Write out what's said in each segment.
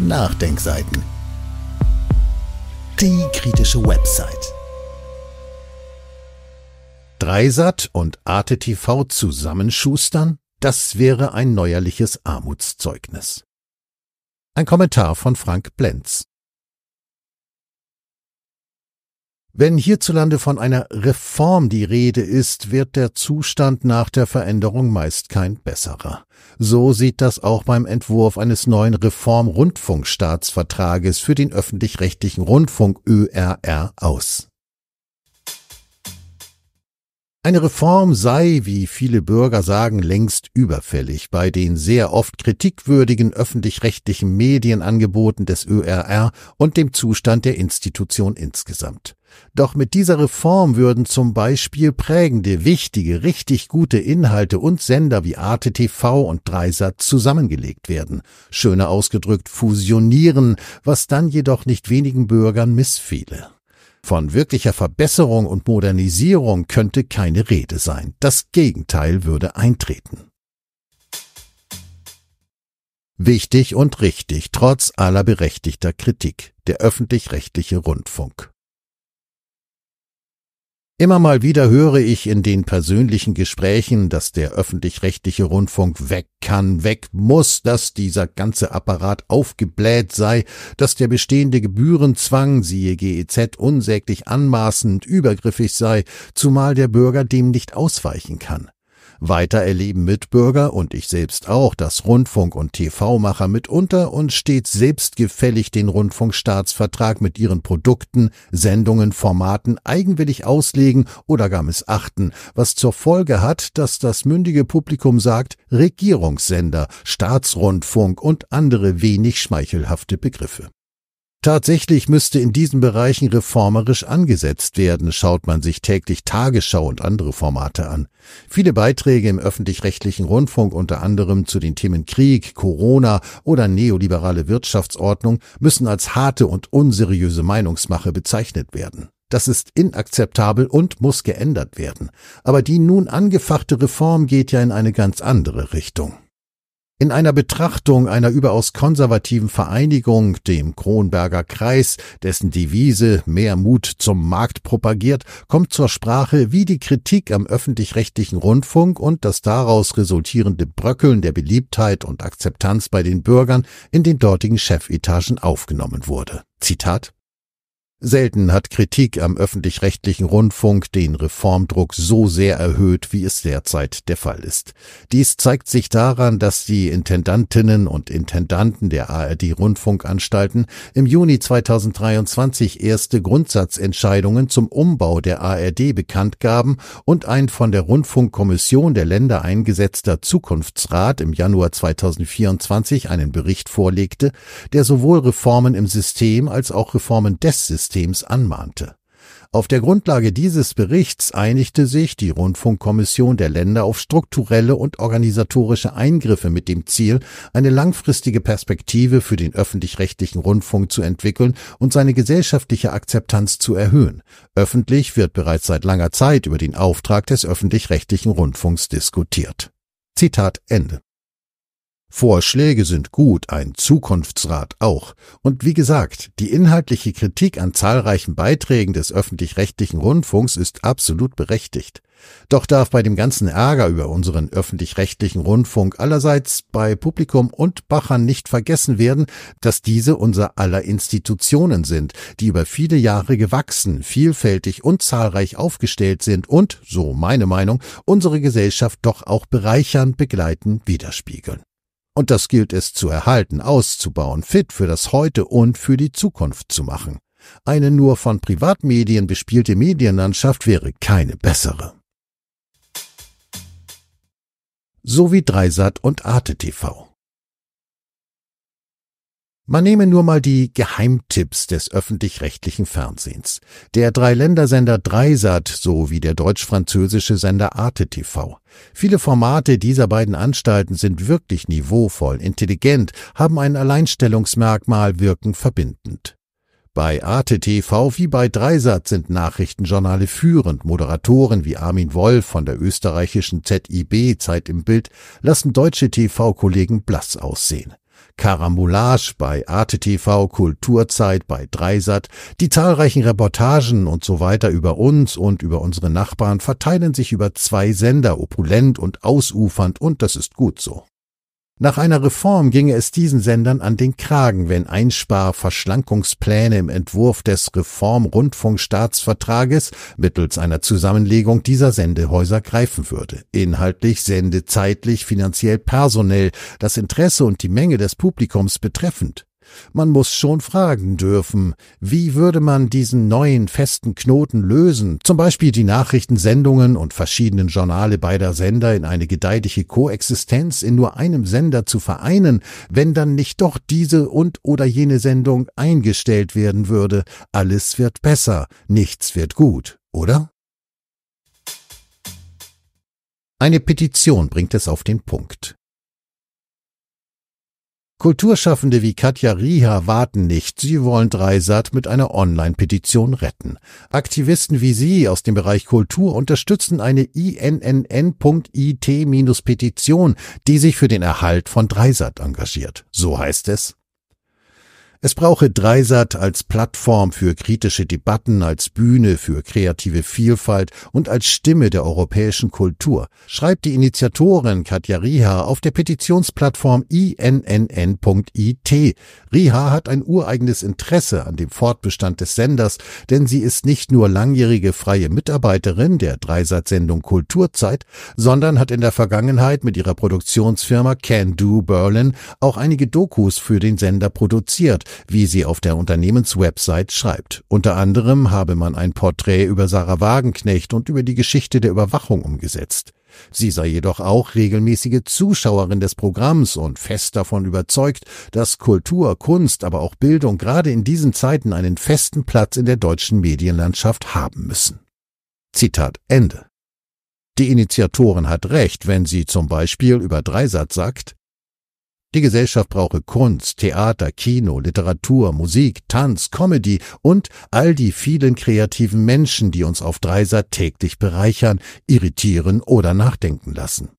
Nachdenkseiten. Die kritische Website. Dreisat und Arte TV zusammenschustern? Das wäre ein neuerliches Armutszeugnis. Ein Kommentar von Frank Blenz. Wenn hierzulande von einer Reform die Rede ist, wird der Zustand nach der Veränderung meist kein besserer. So sieht das auch beim Entwurf eines neuen Reform-Rundfunkstaatsvertrages für den öffentlich-rechtlichen Rundfunk ÖRR aus. Eine Reform sei, wie viele Bürger sagen, längst überfällig bei den sehr oft kritikwürdigen öffentlich-rechtlichen Medienangeboten des ÖRR und dem Zustand der Institution insgesamt. Doch mit dieser Reform würden zum Beispiel prägende, wichtige, richtig gute Inhalte und Sender wie Arte TV und Dreisat zusammengelegt werden. Schöner ausgedrückt fusionieren, was dann jedoch nicht wenigen Bürgern missfiele. Von wirklicher Verbesserung und Modernisierung könnte keine Rede sein. Das Gegenteil würde eintreten. Wichtig und richtig, trotz aller berechtigter Kritik, der öffentlich-rechtliche Rundfunk. Immer mal wieder höre ich in den persönlichen Gesprächen, dass der öffentlich-rechtliche Rundfunk weg kann, weg muss, dass dieser ganze Apparat aufgebläht sei, dass der bestehende Gebührenzwang, siehe GEZ, unsäglich anmaßend, übergriffig sei, zumal der Bürger dem nicht ausweichen kann. Weiter erleben Mitbürger und ich selbst auch, dass Rundfunk- und TV-Macher mitunter und stets selbstgefällig den Rundfunkstaatsvertrag mit ihren Produkten, Sendungen, Formaten eigenwillig auslegen oder gar missachten, was zur Folge hat, dass das mündige Publikum sagt, Regierungssender, Staatsrundfunk und andere wenig schmeichelhafte Begriffe. Tatsächlich müsste in diesen Bereichen reformerisch angesetzt werden, schaut man sich täglich Tagesschau und andere Formate an. Viele Beiträge im öffentlich-rechtlichen Rundfunk unter anderem zu den Themen Krieg, Corona oder neoliberale Wirtschaftsordnung müssen als harte und unseriöse Meinungsmache bezeichnet werden. Das ist inakzeptabel und muss geändert werden. Aber die nun angefachte Reform geht ja in eine ganz andere Richtung. In einer Betrachtung einer überaus konservativen Vereinigung, dem Kronberger Kreis, dessen Devise mehr Mut zum Markt propagiert, kommt zur Sprache, wie die Kritik am öffentlich-rechtlichen Rundfunk und das daraus resultierende Bröckeln der Beliebtheit und Akzeptanz bei den Bürgern in den dortigen Chefetagen aufgenommen wurde. Zitat Selten hat Kritik am öffentlich-rechtlichen Rundfunk den Reformdruck so sehr erhöht, wie es derzeit der Fall ist. Dies zeigt sich daran, dass die Intendantinnen und Intendanten der ARD-Rundfunkanstalten im Juni 2023 erste Grundsatzentscheidungen zum Umbau der ARD bekannt gaben und ein von der Rundfunkkommission der Länder eingesetzter Zukunftsrat im Januar 2024 einen Bericht vorlegte, der sowohl Reformen im System als auch Reformen des Systems Systems anmahnte. Auf der Grundlage dieses Berichts einigte sich die Rundfunkkommission der Länder auf strukturelle und organisatorische Eingriffe mit dem Ziel, eine langfristige Perspektive für den öffentlich-rechtlichen Rundfunk zu entwickeln und seine gesellschaftliche Akzeptanz zu erhöhen. Öffentlich wird bereits seit langer Zeit über den Auftrag des öffentlich-rechtlichen Rundfunks diskutiert. Zitat Ende. Vorschläge sind gut, ein Zukunftsrat auch. Und wie gesagt, die inhaltliche Kritik an zahlreichen Beiträgen des öffentlich-rechtlichen Rundfunks ist absolut berechtigt. Doch darf bei dem ganzen Ärger über unseren öffentlich-rechtlichen Rundfunk allerseits bei Publikum und Bachern nicht vergessen werden, dass diese unser aller Institutionen sind, die über viele Jahre gewachsen, vielfältig und zahlreich aufgestellt sind und, so meine Meinung, unsere Gesellschaft doch auch bereichern, begleiten, widerspiegeln. Und das gilt es zu erhalten, auszubauen, fit für das Heute und für die Zukunft zu machen. Eine nur von Privatmedien bespielte Medienlandschaft wäre keine bessere. So wie Dreisat und Arte TV. Man nehme nur mal die Geheimtipps des öffentlich-rechtlichen Fernsehens. Der Dreiländersender Dreisat sowie der deutsch-französische Sender Arte TV. Viele Formate dieser beiden Anstalten sind wirklich niveauvoll, intelligent, haben ein Alleinstellungsmerkmal, wirken verbindend. Bei Arte TV wie bei Dreisat sind Nachrichtenjournale führend. Moderatoren wie Armin Wolf von der österreichischen ZIB Zeit im Bild lassen deutsche TV-Kollegen blass aussehen. Karambolage bei Arte TV, Kulturzeit bei Dreisat, die zahlreichen Reportagen und so weiter über uns und über unsere Nachbarn verteilen sich über zwei Sender, opulent und ausufernd, und das ist gut so. Nach einer Reform ginge es diesen Sendern an den Kragen, wenn Einspar-Verschlankungspläne im Entwurf des Reform-Rundfunkstaatsvertrages mittels einer Zusammenlegung dieser Sendehäuser greifen würde. Inhaltlich, sendezeitlich, finanziell, personell, das Interesse und die Menge des Publikums betreffend. Man muss schon fragen dürfen, wie würde man diesen neuen festen Knoten lösen, zum Beispiel die Nachrichtensendungen und verschiedenen Journale beider Sender in eine gedeihliche Koexistenz in nur einem Sender zu vereinen, wenn dann nicht doch diese und oder jene Sendung eingestellt werden würde. Alles wird besser, nichts wird gut, oder? Eine Petition bringt es auf den Punkt. Kulturschaffende wie Katja Riha warten nicht, sie wollen Dreisat mit einer Online-Petition retten. Aktivisten wie Sie aus dem Bereich Kultur unterstützen eine INNN.IT-Petition, die sich für den Erhalt von Dreisat engagiert. So heißt es. Es brauche Dreisat als Plattform für kritische Debatten, als Bühne für kreative Vielfalt und als Stimme der europäischen Kultur, schreibt die Initiatorin Katja Riha auf der Petitionsplattform innn.it. Riha hat ein ureigenes Interesse an dem Fortbestand des Senders, denn sie ist nicht nur langjährige freie Mitarbeiterin der Dreisat-Sendung Kulturzeit, sondern hat in der Vergangenheit mit ihrer Produktionsfirma Can Do Berlin auch einige Dokus für den Sender produziert, wie sie auf der Unternehmenswebsite schreibt. Unter anderem habe man ein Porträt über Sarah Wagenknecht und über die Geschichte der Überwachung umgesetzt. Sie sei jedoch auch regelmäßige Zuschauerin des Programms und fest davon überzeugt, dass Kultur, Kunst, aber auch Bildung gerade in diesen Zeiten einen festen Platz in der deutschen Medienlandschaft haben müssen. Zitat Ende. Die Initiatorin hat recht, wenn sie zum Beispiel über Dreisat sagt, die Gesellschaft brauche Kunst, Theater, Kino, Literatur, Musik, Tanz, Comedy und all die vielen kreativen Menschen, die uns auf Dreisat täglich bereichern, irritieren oder nachdenken lassen.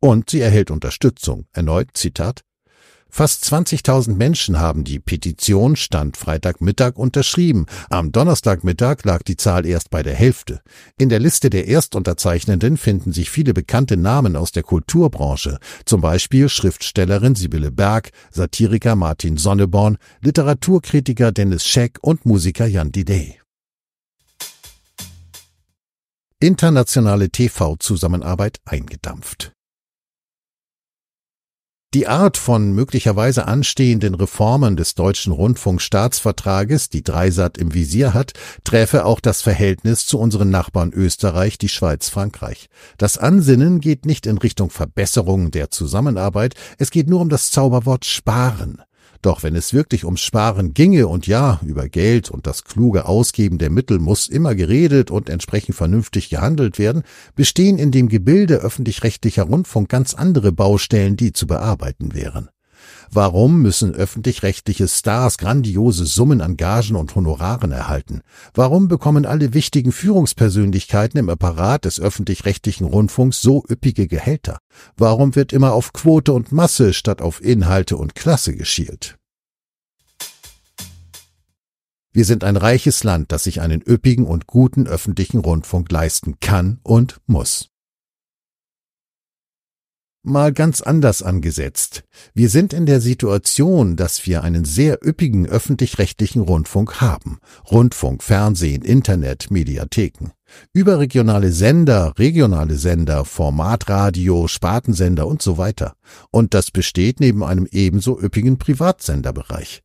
Und sie erhält Unterstützung. Erneut Zitat Fast 20.000 Menschen haben die Petition Stand Freitagmittag unterschrieben. Am Donnerstagmittag lag die Zahl erst bei der Hälfte. In der Liste der Erstunterzeichnenden finden sich viele bekannte Namen aus der Kulturbranche, zum Beispiel Schriftstellerin Sibylle Berg, Satiriker Martin Sonneborn, Literaturkritiker Dennis Scheck und Musiker Jan Didey. Internationale TV-Zusammenarbeit eingedampft. Die Art von möglicherweise anstehenden Reformen des deutschen Rundfunkstaatsvertrages, die Dreisat im Visier hat, träfe auch das Verhältnis zu unseren Nachbarn Österreich, die Schweiz, Frankreich. Das Ansinnen geht nicht in Richtung Verbesserung der Zusammenarbeit, es geht nur um das Zauberwort sparen. Doch wenn es wirklich ums Sparen ginge und ja, über Geld und das kluge Ausgeben der Mittel muss immer geredet und entsprechend vernünftig gehandelt werden, bestehen in dem Gebilde öffentlich-rechtlicher Rundfunk ganz andere Baustellen, die zu bearbeiten wären. Warum müssen öffentlich-rechtliche Stars grandiose Summen an Gagen und Honoraren erhalten? Warum bekommen alle wichtigen Führungspersönlichkeiten im Apparat des öffentlich-rechtlichen Rundfunks so üppige Gehälter? Warum wird immer auf Quote und Masse statt auf Inhalte und Klasse geschielt? Wir sind ein reiches Land, das sich einen üppigen und guten öffentlichen Rundfunk leisten kann und muss mal ganz anders angesetzt. Wir sind in der Situation, dass wir einen sehr üppigen öffentlich-rechtlichen Rundfunk haben. Rundfunk, Fernsehen, Internet, Mediatheken. Überregionale Sender, regionale Sender, Formatradio, Spartensender und so weiter. Und das besteht neben einem ebenso üppigen Privatsenderbereich.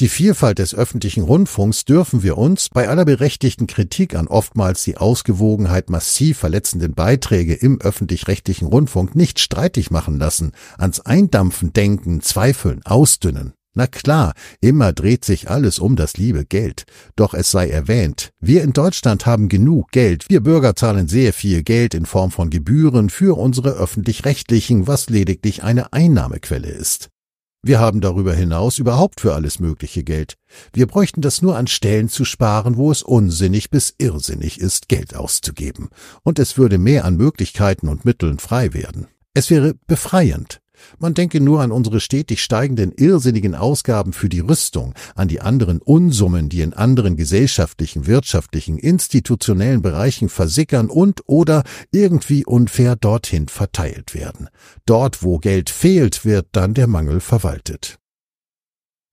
Die Vielfalt des öffentlichen Rundfunks dürfen wir uns bei aller berechtigten Kritik an oftmals die Ausgewogenheit massiv verletzenden Beiträge im öffentlich-rechtlichen Rundfunk nicht streitig machen lassen, ans Eindampfen denken, zweifeln, ausdünnen. Na klar, immer dreht sich alles um das liebe Geld. Doch es sei erwähnt, wir in Deutschland haben genug Geld. Wir Bürger zahlen sehr viel Geld in Form von Gebühren für unsere öffentlich-rechtlichen, was lediglich eine Einnahmequelle ist. Wir haben darüber hinaus überhaupt für alles mögliche Geld. Wir bräuchten das nur an Stellen zu sparen, wo es unsinnig bis irrsinnig ist, Geld auszugeben. Und es würde mehr an Möglichkeiten und Mitteln frei werden. Es wäre befreiend. Man denke nur an unsere stetig steigenden irrsinnigen Ausgaben für die Rüstung, an die anderen Unsummen, die in anderen gesellschaftlichen, wirtschaftlichen, institutionellen Bereichen versickern und oder irgendwie unfair dorthin verteilt werden. Dort, wo Geld fehlt, wird dann der Mangel verwaltet.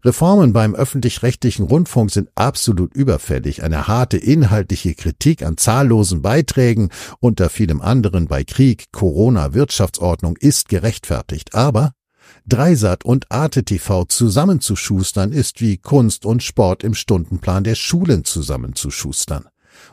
Reformen beim öffentlich-rechtlichen Rundfunk sind absolut überfällig. Eine harte inhaltliche Kritik an zahllosen Beiträgen unter vielem anderen bei Krieg, Corona, Wirtschaftsordnung ist gerechtfertigt. Aber Dreisat und Arte TV zusammenzuschustern ist wie Kunst und Sport im Stundenplan der Schulen zusammenzuschustern.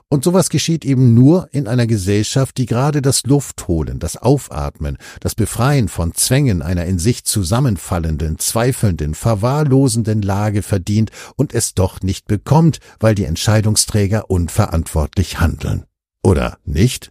Und sowas geschieht eben nur in einer Gesellschaft, die gerade das Luftholen, das Aufatmen, das Befreien von Zwängen einer in sich zusammenfallenden, zweifelnden, verwahrlosenden Lage verdient und es doch nicht bekommt, weil die Entscheidungsträger unverantwortlich handeln. Oder nicht?